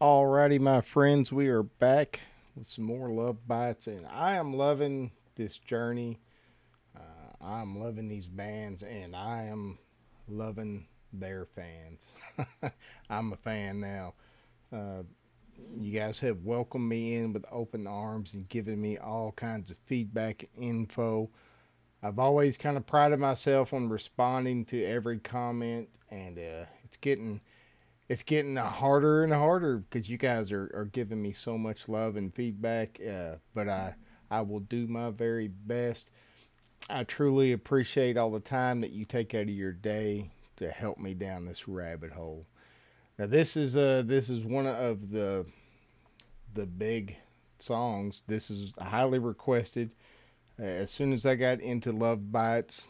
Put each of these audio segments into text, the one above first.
Alrighty, my friends, we are back with some more Lovebites, and I am loving this journey. Uh, I'm loving these bands, and I am loving their fans. I'm a fan now. Uh, you guys have welcomed me in with open arms and given me all kinds of feedback and info. I've always kind of prided myself on responding to every comment, and uh, it's getting it's getting harder and harder because you guys are, are giving me so much love and feedback. Uh, but I I will do my very best. I truly appreciate all the time that you take out of your day to help me down this rabbit hole. Now this is uh this is one of the the big songs. This is highly requested. Uh, as soon as I got into Lovebites,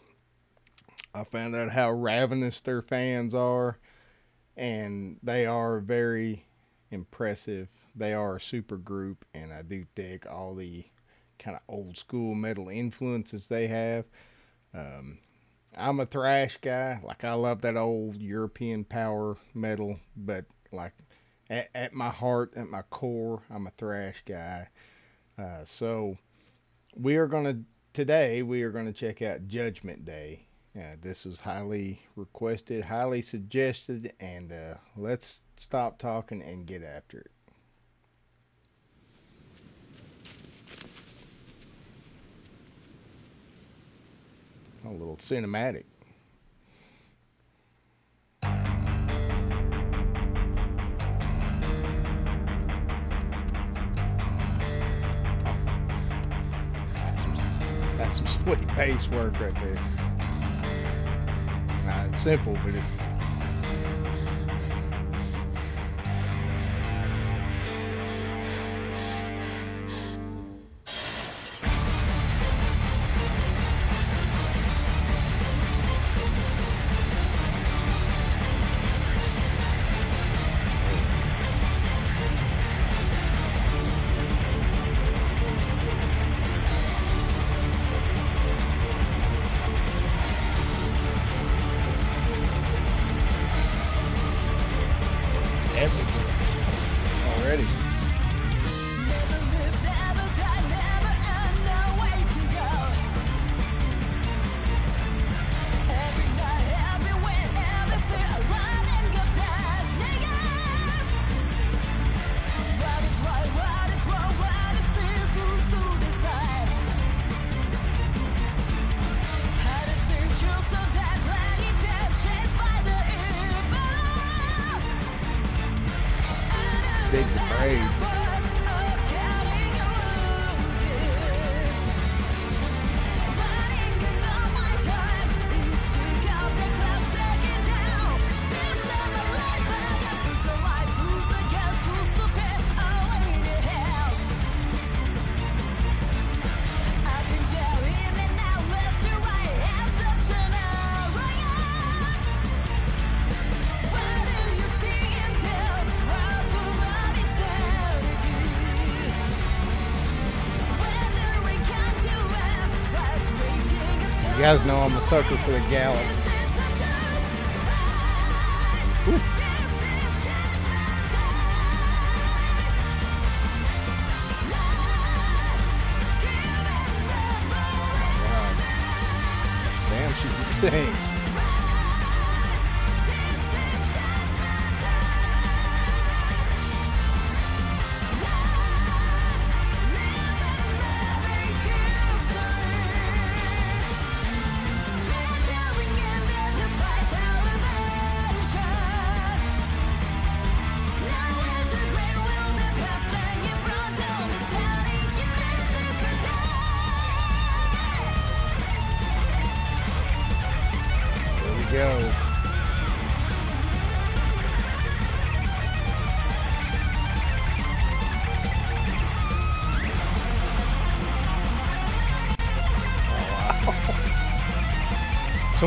I found out how ravenous their fans are, and they are very impressive. They are a super group, and I do dig all the kind of old school metal influences they have. Um, I'm a thrash guy. Like I love that old European power metal, but like at, at my heart, at my core, I'm a thrash guy. Uh, so we are going to today we are going to check out Judgment Day. Uh, this was highly requested, highly suggested, and uh, let's stop talking and get after it. A little cinematic. That's some sweet bass work right there. It's simple, but it's Dig guys know I'm a sucker for the gallop. Damn, she can sing.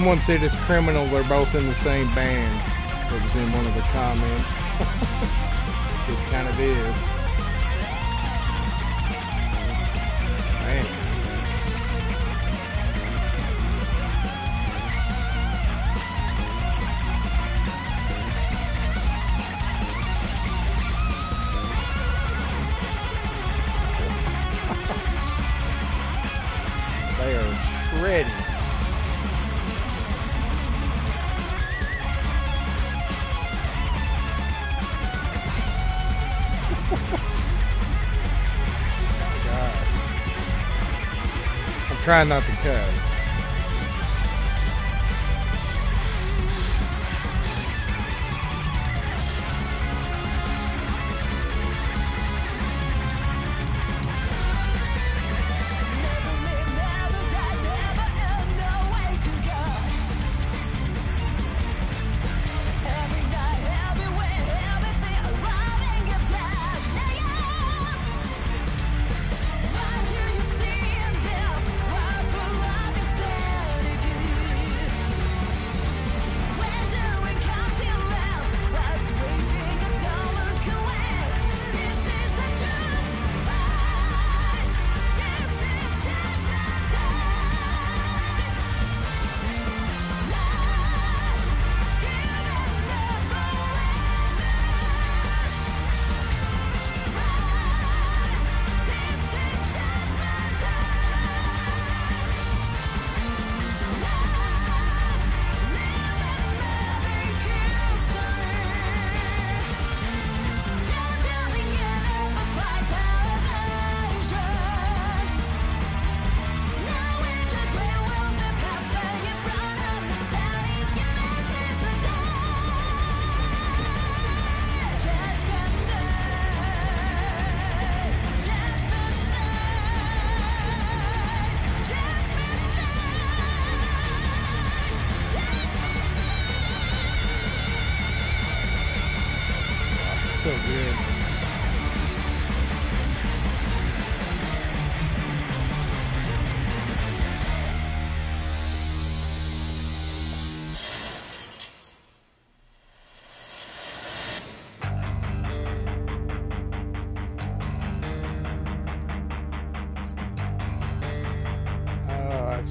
Someone said it's criminal they're both in the same band. It was in one of the comments. it kind of is. Man. they are. Trying not to cut.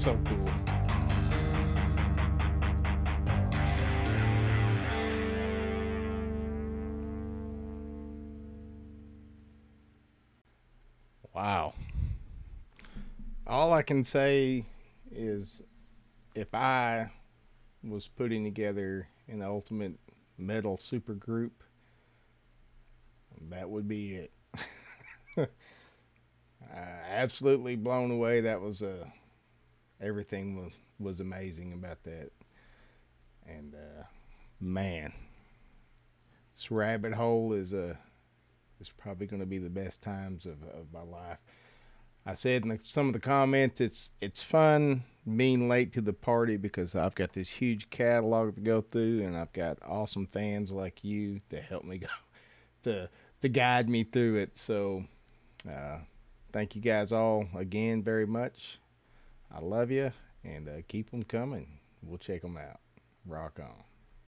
So cool. Wow. All I can say is if I was putting together an ultimate metal super group, that would be it. uh, absolutely blown away. That was a everything was was amazing about that. And uh, man, this rabbit hole is a is probably going to be the best times of, of my life. I said in the, some of the comments, it's it's fun being late to the party because I've got this huge catalog to go through, and I've got awesome fans like you to help me go to to guide me through it. So, uh, thank you guys all again very much. I love you, and uh, keep them coming. We'll check them out. Rock on.